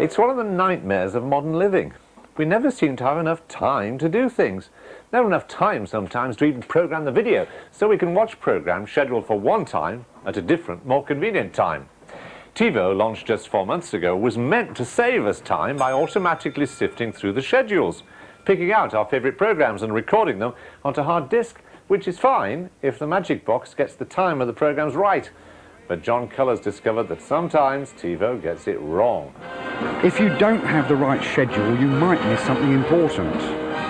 It's one of the nightmares of modern living. We never seem to have enough time to do things. Never enough time sometimes to even program the video, so we can watch programs scheduled for one time at a different, more convenient time. TiVo, launched just four months ago, was meant to save us time by automatically sifting through the schedules, picking out our favourite programs and recording them onto hard disk, which is fine if the magic box gets the time of the programs right. But John Cull has discovered that sometimes TiVo gets it wrong. If you don't have the right schedule, you might miss something important.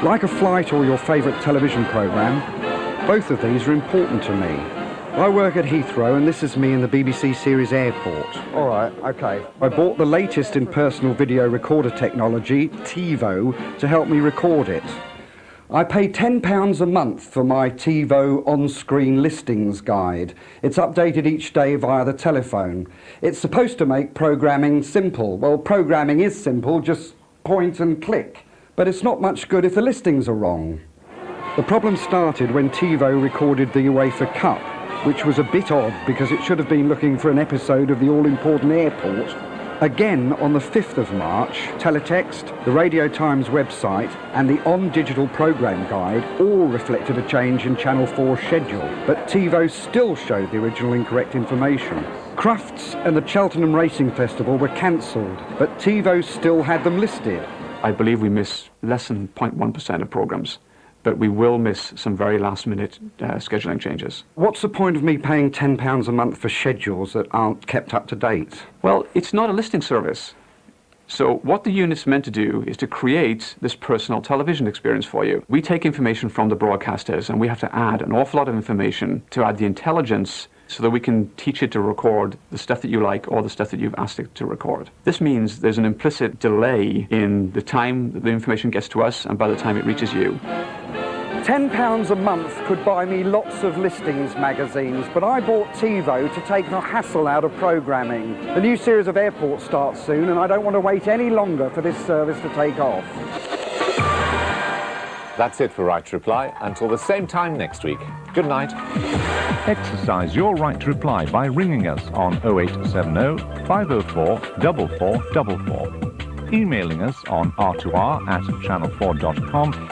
Like a flight or your favourite television programme, both of these are important to me. I work at Heathrow and this is me in the BBC series Airport. All right, okay. I bought the latest in personal video recorder technology, TiVo, to help me record it. I pay £10 a month for my TiVo on-screen listings guide. It's updated each day via the telephone. It's supposed to make programming simple. Well, programming is simple, just point and click. But it's not much good if the listings are wrong. The problem started when TiVo recorded the UEFA Cup which was a bit odd because it should have been looking for an episode of the all-important airport. Again, on the 5th of March, Teletext, the Radio Times website and the On Digital Programme Guide all reflected a change in Channel 4's schedule, but TiVo still showed the original incorrect information. Crufts and the Cheltenham Racing Festival were cancelled, but TiVo still had them listed. I believe we miss less than 0.1% of programmes but we will miss some very last minute uh, scheduling changes. What's the point of me paying £10 a month for schedules that aren't kept up to date? Well, it's not a listing service. So what the unit's meant to do is to create this personal television experience for you. We take information from the broadcasters and we have to add an awful lot of information to add the intelligence so that we can teach it to record the stuff that you like or the stuff that you've asked it to record. This means there's an implicit delay in the time that the information gets to us and by the time it reaches you. £10 a month could buy me lots of listings magazines, but I bought TiVo to take the hassle out of programming. The new series of Airport starts soon, and I don't want to wait any longer for this service to take off. That's it for Right to Reply. Until the same time next week. Good night. Exercise your right to reply by ringing us on 0870 504 4444, emailing us on r2r at channel4.com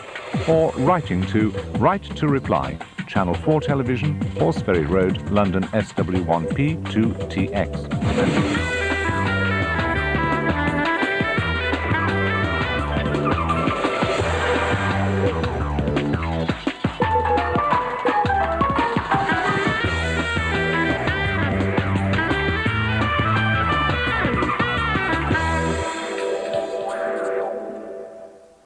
or writing to Right to Reply, Channel 4 Television, Horseferry Road, London SW1P 2TX.